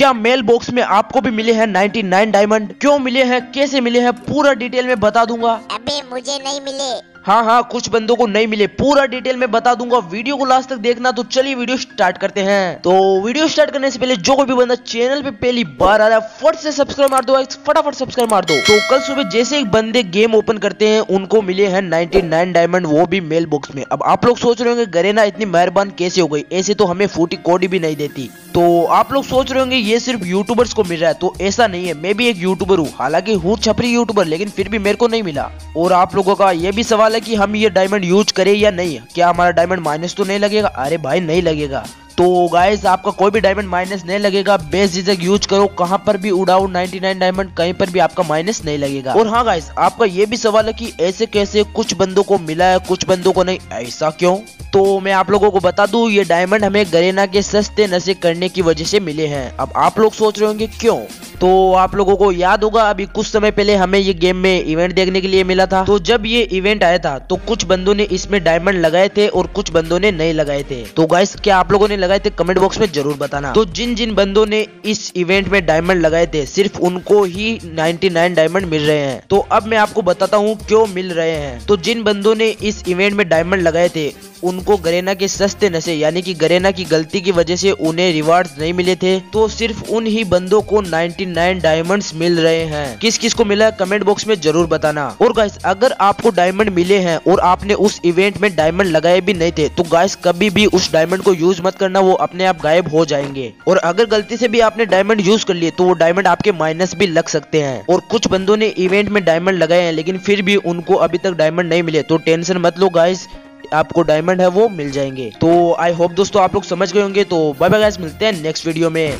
क्या mail box में आपको भी मिले हैं 99 डायमंड क्यों मिले हैं? कैसे मिले हैं? पूरा डिटेल में बता दूँगा। अबे मुझे नहीं मिले। हाँ हाँ कुछ बंदों को नहीं मिले। पूरा डिटेल में बता दूँगा। वीडियो को लास्ट तक देखना तो चलिए वीडियो स्टार्ट करते हैं। तो वीडियो स्टार्ट करने से पहले जो कोई भी बंदा चैनल पे पहली बार आ रहा है फट से सब्सक्राइब मार दो फटाफट सब्सक्राइब मार दो। तो कल सुबह जैसे एक बंदे गेम ओपन करते हैं उनको मिले हैं 99 डायमंड वो भी मेल बॉक्स में। अब आप लोग सोच रहे होंगे गरेना इतनी मेहरबान कैसे हो गई? ऐसे तो हमें फूटी कोडी भी नहीं देती। तो आप लोग सोच रहे होंगे, ये सिर्फ़ यूट्यूबर्स को मिल रहा है तो ऐसा नहीं है। मैं भी एक यूट्यूबर हूँ। हालाँकि हूँ छपरी यूट्यूबर लेकिन फिर भी मेरे को नहीं मिला। और आप लोगों का ये भी सवाल है कि हम ये डायमंड यूज़ करें या नहीं? क्या हमारा डायमंड माइनस तो नहीं लगेगा? अरे भाई, नहीं लगेगा। तो गाइज़ आपका कोई भी डायमंड माइनस नहीं लगेगा। बेस जिजक यूज़ करो, कहाँ पर भी उड़ाओ 99 डायमंड कहीं पर भी आपका माइनस नहीं लगेगा। और हाँ गाइज़ आपका ये भी सवाल है कि ऐसे कैसे कुछ बंदों को मिला है, कुछ बंदों को नहीं, ऐसा क्यों? तो मैं आप लोगों को बता दूँ, ये डायमंड हमें गरेना के सस्ते नशे करने की वजह से मिले हैं। अब आप लोग सोच रहे होंगे, क्यों? तो आप लोगों को याद होगा, अभी कुछ समय पहले हमें ये गेम में इवेंट देखने के लिए मिला था। तो जब ये इवेंट आया था तो कुछ बंदों ने इसमें डायमंड लगाए थे और कुछ बंदों ने नहीं लगाए थे। तो गाइस क्या आप लोगों ने लगाए थे? कमेंट बॉक्स में ज़रूर बताना। तो जिन जिन बंदों ने इस इवेंट में डायमंड लगाए थे, सिर्फ़ उनको ही 99 डायमंड मिल रहे हैं। तो अब मैं आपको बताता हूँ, क्यों मिल रहे हैं। तो जिन बंदों ने इस इवेंट में डायमंड लगाए थे उनको गरेना के सस्ते नशे, यानी कि गरेना की गलती की वजह से उन्हें रिवार्ड्स नहीं मिले थे तो सिर्फ़ उन ही बंदों को 99 डायमंड्स मिल रहे हैं। किस किस को मिला कमेंट बॉक्स में ज़रूर बताना। और गाइस अगर आपको डायमंड मिले हैं और आपने उस इवेंट में डायमंड लगाए भी नहीं थे तो गाइस कभी भी उस डायमंड को यूज़ मत करना, वो अपने आप गायब हो जाएँगे। और अगर गलती से भी आपने डायमंड यूज़ कर लिए तो वो डायमंड आपके माइनस भी लग सकते हैं। और कुछ बंदों ने इवेंट में डायमंड लगाए हैं, लेकिन फिर भी उनको अभी तक डायमंड नहीं मिले तो टेंशन मत लो गाइस आपको डायमंड है, वो मिल जाएँगे। तो आई होप दोस्तों आप लोग समझ गए होंगे तो बाय बाय गाइस मिलते हैं नेक्स्ट वीडियो में।